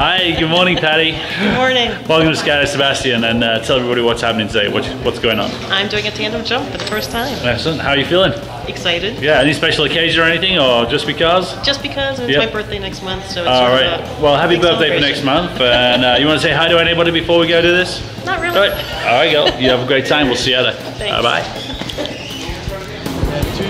Hi, good morning, Patty. Good morning. Welcome to Sky Sebastian, and uh, tell everybody what's happening today. What, what's going on? I'm doing a tandem jump for the first time. Excellent. How are you feeling? Excited. Yeah. Any special occasion or anything, or just because? Just because it's Yep. my birthday next month, so it's All right. Well, happy birthday for next month. And uh, you want to say hi to anybody before we go do this? Not really. All right. All right, girl. You have a great time. We'll see you later. Thanks. Bye bye.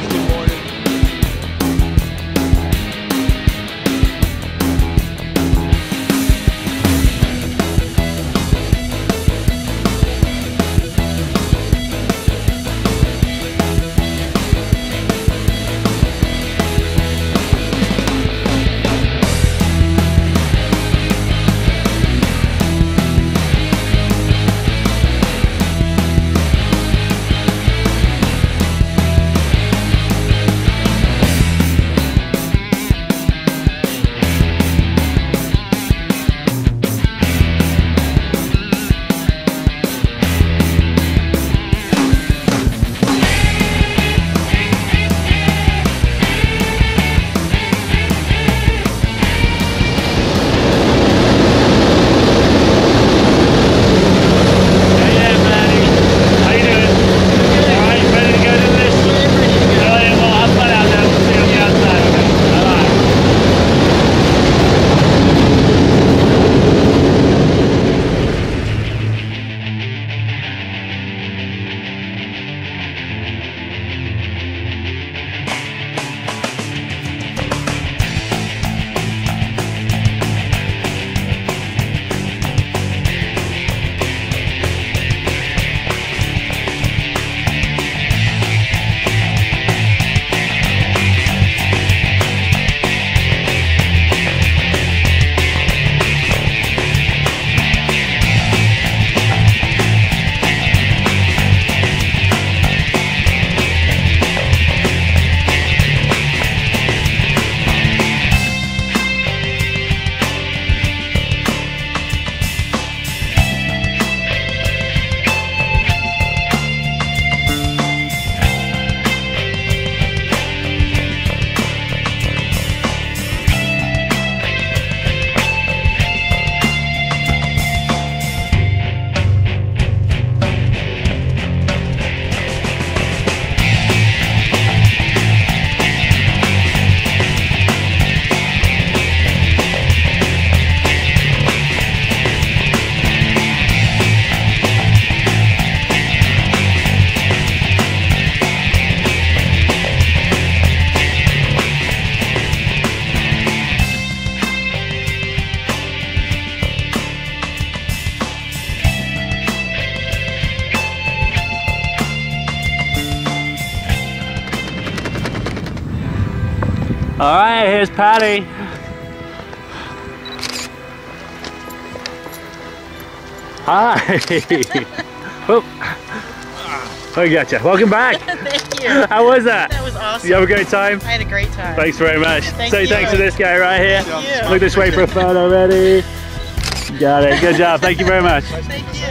All right, here's Patty. Hi. oh. I gotcha. Welcome back. Thank you. How was that? That was awesome. You have a great time? I had a great time. Thanks very much. Thank Say you. thanks to this guy right here. Thank you. Look this way for a photo. Ready? Got it. Good job. Thank you very much. Thank you.